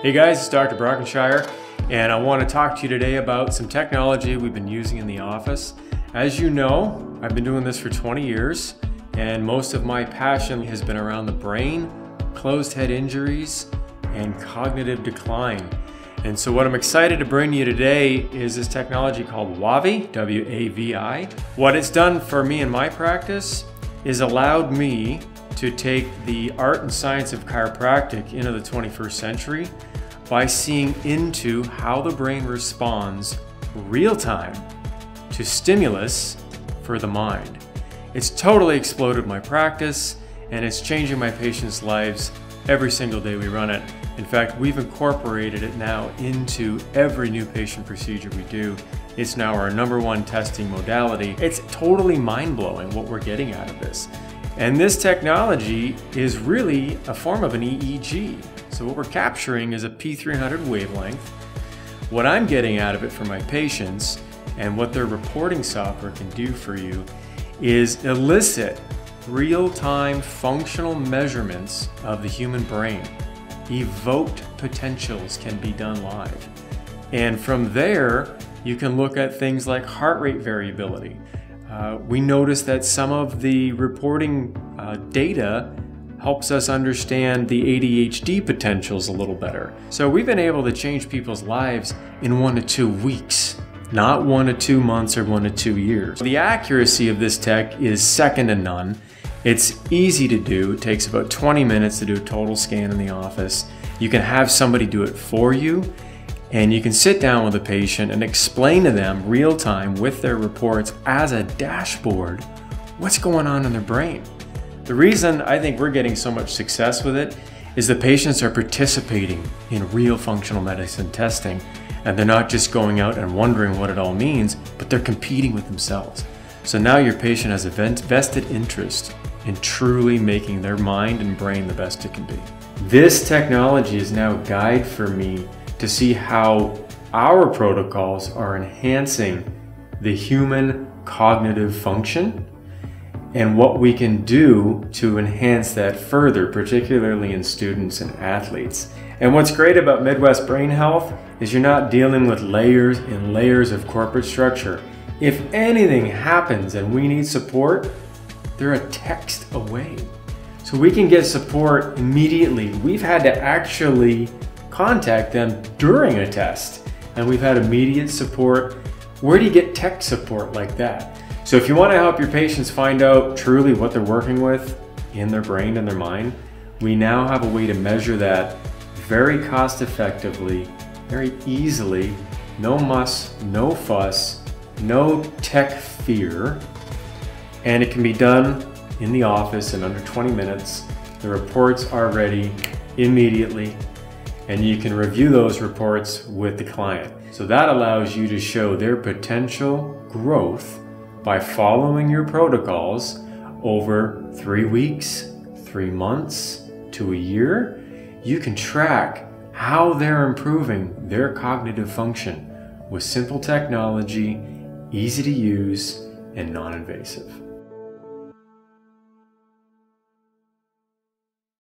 Hey guys, it's Dr. Brockenshire, and I want to talk to you today about some technology we've been using in the office. As you know, I've been doing this for 20 years, and most of my passion has been around the brain, closed head injuries, and cognitive decline. And so what I'm excited to bring you today is this technology called WAVI, W-A-V-I. What it's done for me in my practice is allowed me to take the art and science of chiropractic into the 21st century by seeing into how the brain responds real time to stimulus for the mind. It's totally exploded my practice and it's changing my patients' lives every single day we run it. In fact, we've incorporated it now into every new patient procedure we do. It's now our number one testing modality. It's totally mind blowing what we're getting out of this. And this technology is really a form of an EEG. So what we're capturing is a P300 wavelength. What I'm getting out of it for my patients and what their reporting software can do for you is elicit real-time functional measurements of the human brain. Evoked potentials can be done live. And from there, you can look at things like heart rate variability. Uh, we notice that some of the reporting uh, data helps us understand the ADHD potentials a little better. So we've been able to change people's lives in one to two weeks, not one to two months or one to two years. The accuracy of this tech is second to none. It's easy to do. It takes about 20 minutes to do a total scan in the office. You can have somebody do it for you and you can sit down with a patient and explain to them real time with their reports as a dashboard what's going on in their brain. The reason I think we're getting so much success with it is the patients are participating in real functional medicine testing and they're not just going out and wondering what it all means, but they're competing with themselves. So now your patient has a vested interest in truly making their mind and brain the best it can be. This technology is now a guide for me to see how our protocols are enhancing the human cognitive function and what we can do to enhance that further, particularly in students and athletes. And what's great about Midwest Brain Health is you're not dealing with layers and layers of corporate structure. If anything happens and we need support, they're a text away. So we can get support immediately. We've had to actually contact them during a test. And we've had immediate support. Where do you get tech support like that? So if you want to help your patients find out truly what they're working with in their brain and their mind, we now have a way to measure that very cost effectively, very easily, no muss, no fuss, no tech fear, and it can be done in the office in under 20 minutes. The reports are ready immediately and you can review those reports with the client. So that allows you to show their potential growth by following your protocols over three weeks, three months, to a year. You can track how they're improving their cognitive function with simple technology, easy to use, and non invasive.